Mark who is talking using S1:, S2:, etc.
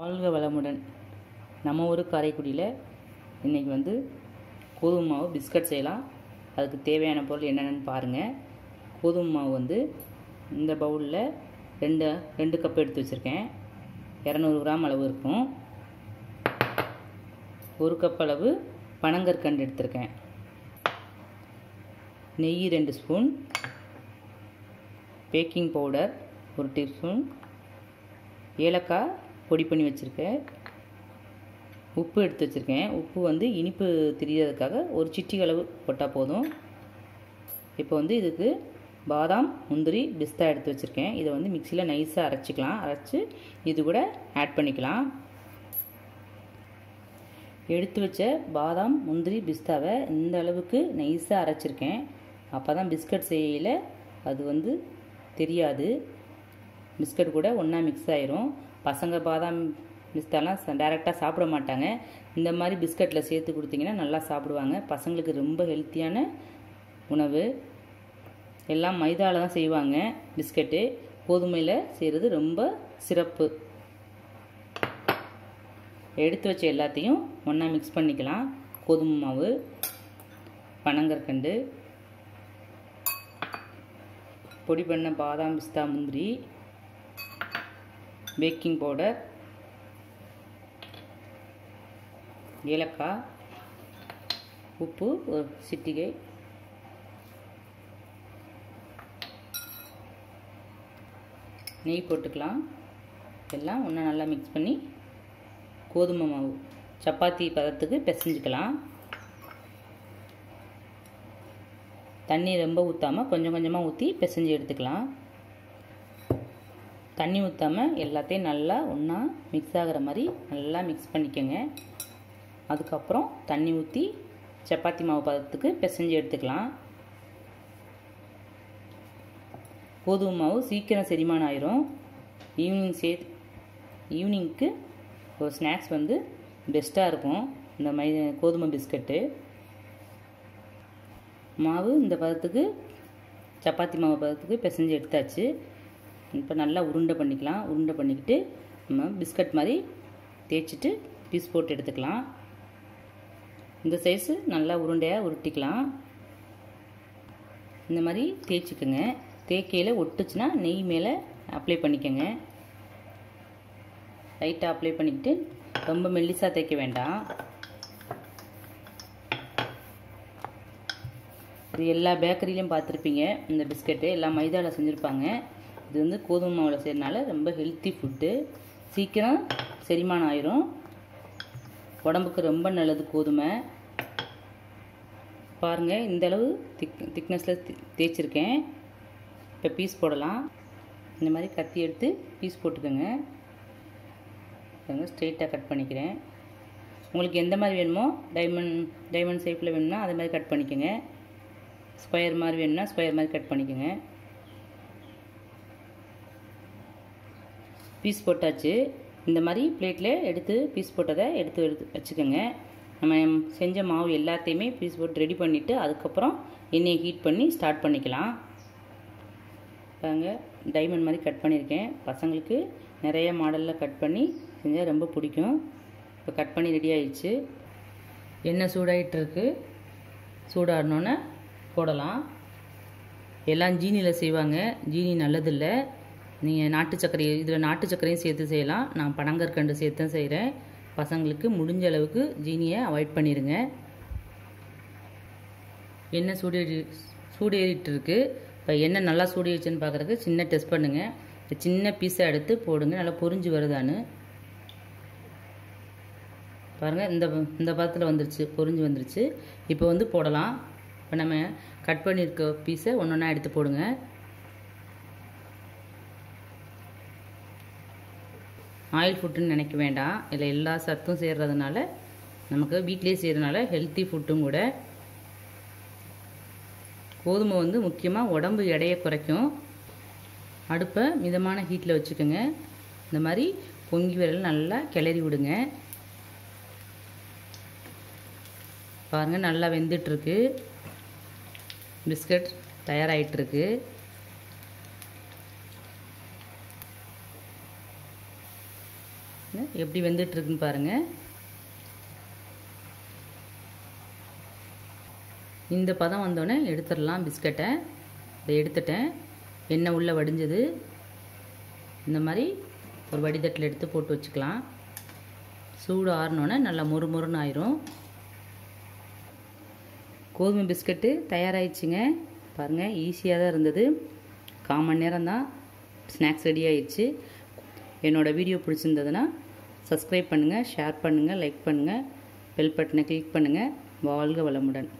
S1: வாழ்க வளமுடன். நம்ம ஊர் காரைக்குடியில் இன்றைக்கி வந்து கோதுமை மாவு பிஸ்கட் செய்யலாம். அதுக்கு தேவையான பொருள் என்னென்னு பாருங்கள் கோதுமை மாவு வந்து இந்த பவுலில் ரெண்டு ரெண்டு கப் எடுத்து வச்சுருக்கேன். இரநூறு கிராம் அளவு இருக்கும். ஒரு கப் அளவு பனங்கற்கண்டு எடுத்திருக்கேன். நெய் ரெண்டு ஸ்பூன். பேக்கிங் பவுடர் ஒரு டீஸ்பூன். ஏலக்காய் பொடி பண்ணி வச்சுருக்கேன். உப்பு எடுத்து வச்சுருக்கேன். உப்பு வந்து இனிப்பு தெரியாததுக்காக ஒரு சிட்டி அளவு போட்டால் போதும். இப்போ வந்து இதுக்கு பாதாம் முந்திரி பிஸ்தா எடுத்து வச்சுருக்கேன். இதை வந்து மிக்சியில் நைஸாக அரைச்சிக்கலாம். அரைச்சி இது கூட ஆட் பண்ணிக்கலாம். எடுத்து வச்ச பாதாம் முந்திரி பிஸ்தாவை இந்த அளவுக்கு நைஸாக அரைச்சிருக்கேன். அப்போ தான் பிஸ்கட் செய்யல. அது வந்து தெரியாது. பிஸ்கட் கூட ஒன்றா மிக்ஸ் ஆயிரும். பசங்க பாதாம் பிஸ்தாலாம் டேரெக்டாக சாப்பிட மாட்டாங்க. இந்த மாதிரி பிஸ்கட்டில் சேர்த்து கொடுத்தீங்கன்னா நல்லா சாப்பிடுவாங்க. பசங்களுக்கு ரொம்ப ஹெல்த்தியான உணவு. எல்லாம் மைதாவில் தான் செய்வாங்க பிஸ்கட்டு. கோதுமையில் செய்கிறது ரொம்ப சிறப்பு. எடுத்து வச்ச எல்லாத்தையும் ஒன்றா மிக்ஸ் பண்ணிக்கலாம். கோதுமை மாவு பனங்கற்கண்டு பொடி பண்ண பாதாம் பிஸ்தா முந்திரி பேக்கிங் பவுடர் ஏலக்காய் உப்பு ஒரு சிட்டிகை நெய் போட்டுக்கலாம். எல்லாம் ஒன்றா நல்லா மிக்ஸ் பண்ணி கோதுமை மாவு சப்பாத்தி பதத்துக்கு பிசைஞ்சிக்கலாம். தண்ணி ரொம்ப ஊற்றாமல் கொஞ்சம் கொஞ்சமாக ஊற்றி பிசைஞ்சு எடுத்துக்கலாம். தண்ணி ஊற்றாமல் எல்லாத்தையும் நல்லா ஒன்றா மிக்ஸ் ஆகிற மாதிரி நல்லா மிக்ஸ் பண்ணிக்கோங்க. அதுக்கப்புறம் தண்ணி ஊற்றி சப்பாத்தி மாவு பதத்துக்கு பிசைஞ்சு எடுத்துக்கலாம். கோதுமை மாவு சீக்கிரம் செரிமானம் ஆயிரும். ஈவினிங் சே ஈவினிங்க்கு ஒரு ஸ்நாக்ஸ் வந்து பெஸ்ட்டாக இருக்கும். இந்த மை கோதுமை பிஸ்கட்டு. மாவு இந்த பதத்துக்கு சப்பாத்தி மாவு பதத்துக்கு பிசைஞ்சு எடுத்தாச்சு. இப்போ நல்லா உருண்டை பண்ணிக்கலாம். உருண்டை பண்ணிக்கிட்டு நம்ம பிஸ்கட் மாதிரி தேய்ச்சிட்டு பீஸ் போட்டு எடுத்துக்கலாம். இந்த சைஸு நல்லா உருண்டையாக உருட்டிக்கலாம். இந்த மாதிரி தேய்ச்சிக்கோங்க. தேய்க்கையில் ஒட்டுச்சுன்னா நெய் மேலே அப்ளை பண்ணிக்கோங்க. லைட்டாக அப்ளை பண்ணிக்கிட்டு ரொம்ப மெல்லிசாக தேய்க்க வேண்டாம். இது எல்லா பேக்கரியிலையும் பார்த்துருப்பீங்க. இந்த பிஸ்கட்டு எல்லாம் மைதாவில் செஞ்சுருப்பாங்க. இது வந்து கோதுமை மாவில் செய்கிறனால ரொம்ப ஹெல்த்தி ஃபுட்டு சீக்கிரம் செரிமானம் ஆயிரும். உடம்புக்கு ரொம்ப நல்லது கோதுமை. பாருங்கள் இந்தளவு திக் திக்னஸில் தேய்ச்சிருக்கேன். இப்போ பீஸ் போடலாம். இந்த மாதிரி கத்தி எடுத்து பீஸ் போட்டுக்கோங்க. ஸ்ட்ரெயிட்டாக கட் பண்ணிக்கிறேன். உங்களுக்கு எந்த மாதிரி வேணுமோ டைமண்ட் டைமண்ட் ஷேப்பில் வேணும்னா அதே மாதிரி கட் பண்ணிக்கோங்க. ஸ்கொயர் மாதிரி வேணும்னா ஸ்கொயர் மாதிரி கட் பண்ணிக்கோங்க. பீஸ் போட்டாச்சு. இந்த மாதிரி பிளேட்டில் எடுத்து பீஸ் போட்டதை எடுத்து எடுத்து வச்சுக்கோங்க. நம்ம செஞ்ச மாவு எல்லாத்தையுமே பீஸ் போட்டு ரெடி பண்ணிவிட்டு அதுக்கப்புறம் எண்ணெயை ஹீட் பண்ணி ஸ்டார்ட் பண்ணிக்கலாம். பாருங்க டைமண்ட் மாதிரி கட் பண்ணியிருக்கேன். பசங்களுக்கு நிறைய மாடலில் கட் பண்ணி செஞ்சால் ரொம்ப பிடிக்கும். இப்போ கட் பண்ணி ரெடி ஆயிடுச்சு. எண்ணெய் சூடாயிட்டுருக்கு. சூடாடினோன்னே போடலாம். எல்லாம் ஜீனியில் செய்வாங்க. ஜீனி நல்லதில்லை. நீங்கள் நாட்டு சர்க்கரை இதில் நாட்டு சர்க்கரையும் சேர்த்து செய்யலாம். நான் பனங்கற்கண்டு சேர்த்து செய்கிறேன் பசங்களுக்கு முடிஞ்ச அளவுக்கு ஜீனியை அவாய்ட் பண்ணிடுங்க எண்ணெய் சூடேறி சூடேறிட்டு இருக்கு இப்போ எண்ணெய் நல்லா சூடிடுச்சுன்னு பார்க்குறதுக்கு சின்ன டெஸ்ட் பண்ணுங்கள் சின்ன பீஸை எடுத்து போடுங்க. நல்லா பொறிஞ்சு வருதான்னு. பாருங்கள் இந்த இந்த பதத்தில் வந்துருச்சு பொறிஞ்சு வந்துருச்சு. இப்போ வந்து போடலாம். இப்போ நம்ம கட் பண்ணியிருக்க பீஸை ஒன்று ஒன்றா எடுத்து போடுங்க. ஆயில் ஃபுட்டுன்னு நினைக்க வேண்டாம். இதில் எல்லா சத்தும் சேர்றதுனால நமக்கு வீட்டிலே செய்கிறதுனால ஹெல்த்தி ஃபுட்டும் கூட. கோதுமை வந்து முக்கியமாக உடம்பு எடையை குறைக்கும். அடுப்பை மிதமான ஹீட்டில் வச்சுக்கோங்க. இந்த மாதிரி பொங்கி விரல் நல்லா கிளறி விடுங்க. பாருங்கள் நல்லா வெந்துட்டுருக்கு. பிஸ்கட் தயாராகிட்டுருக்கு எப்படி வெந்துட்டுருக்குன்னு பாருங்கள் இந்த பதம் வந்தோடனே எடுத்துடலாம் பிஸ்கட்டை. இதை எடுத்துட்டேன். எண்ணெய் உள்ளே வடிஞ்சது. இந்த மாதிரி ஒரு வடிதட்டில் எடுத்து போட்டு வச்சுக்கலாம். சூடு ஆறினோன்னே நல்லா மொறு மொறுன்னு ஆயிரும். கோதுமை பிஸ்கட்டு தயாராகிடுச்சிங்க பாருங்கள் ஈஸியாக தான் இருந்தது. கால் மணி நேரம் தான் ஸ்நாக்ஸ் ரெடி ஆயிடுச்சு. என்னோடய வீடியோ பிடிச்சிருந்ததுன்னா சப்ஸ்கிரைப் பண்ணுங்கள் ஷேர் பண்ணுங்கள் லைக் பண்ணுங்கள் பெல் பட்டனை கிளிக் பண்ணுங்கள் வாழ்க வளமுடன்.